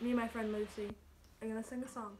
me and my friend Lucy are gonna sing a song.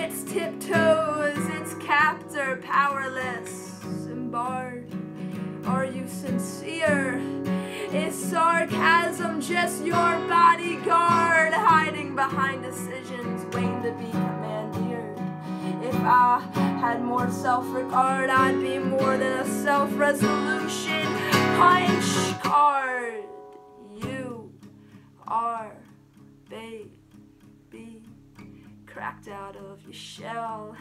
Its tiptoes, its captor powerless and barred. Are you sincere? Is sarcasm just your bodyguard hiding behind decisions waiting to be commandeered? If I had more self regard, I'd be more than a self resolution punch card. You are baby cracked out of your shell.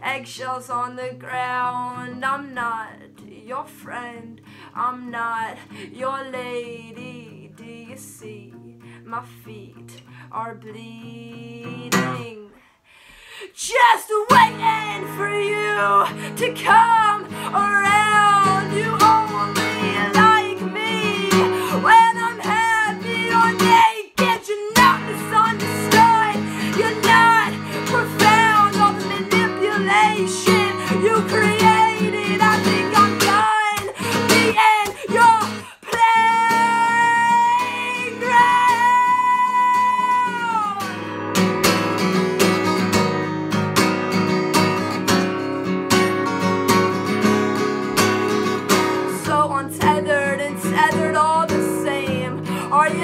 Eggshells on the ground. I'm not your friend. I'm not your lady. Do you see? My feet are bleeding. Just waiting for you to come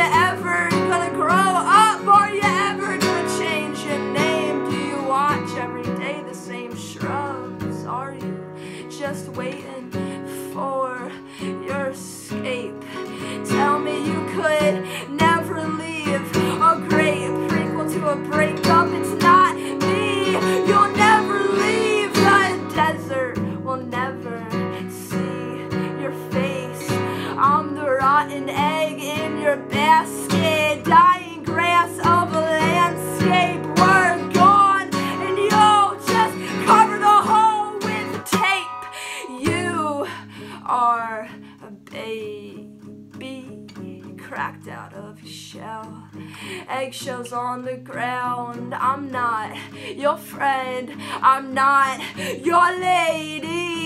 you ever gonna grow up? Are you ever gonna change your name? Do you watch every day the same shrubs? Are you just waiting for your escape? Tell me you could never leave a great prequel to a breakup. It's not me. You'll never leave the desert. We'll never see your face. I'm the rotten egg in your basket, dying grass of a landscape. We're gone, and you'll just cover the hole with tape. You are a baby cracked out of shell. Eggshells on the ground. I'm not your friend. I'm not your lady. You